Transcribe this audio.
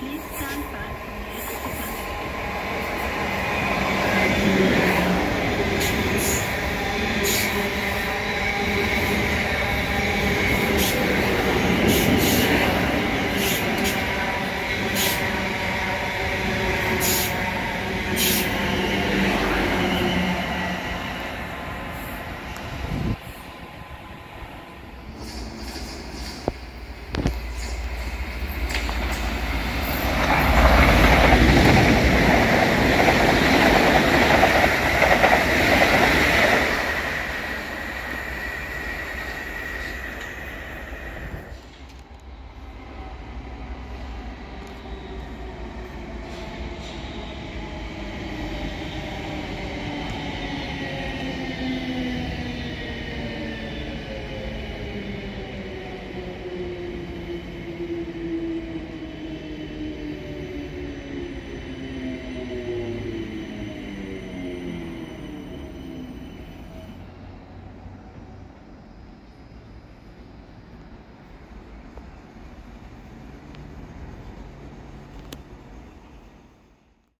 Please stand back